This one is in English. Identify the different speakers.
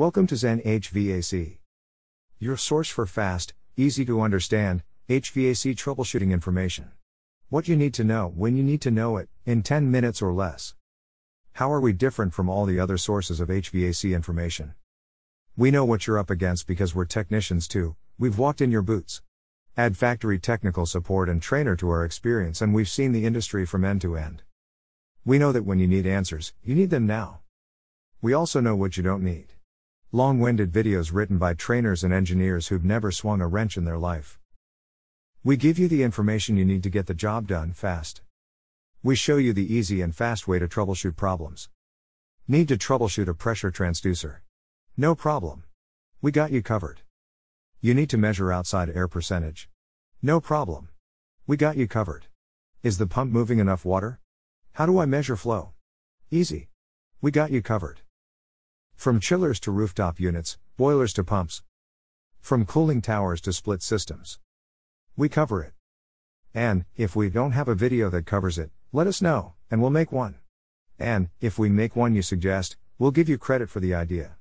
Speaker 1: Welcome to Zen HVAC. Your source for fast, easy to understand HVAC troubleshooting information. What you need to know when you need to know it, in 10 minutes or less. How are we different from all the other sources of HVAC information? We know what you're up against because we're technicians too, we've walked in your boots. Add factory technical support and trainer to our experience, and we've seen the industry from end to end. We know that when you need answers, you need them now. We also know what you don't need. Long winded videos written by trainers and engineers who've never swung a wrench in their life. We give you the information you need to get the job done fast. We show you the easy and fast way to troubleshoot problems. Need to troubleshoot a pressure transducer? No problem. We got you covered. You need to measure outside air percentage? No problem. We got you covered. Is the pump moving enough water? How do I measure flow? Easy. We got you covered. From chillers to rooftop units, boilers to pumps. From cooling towers to split systems. We cover it. And, if we don't have a video that covers it, let us know, and we'll make one. And, if we make one you suggest, we'll give you credit for the idea.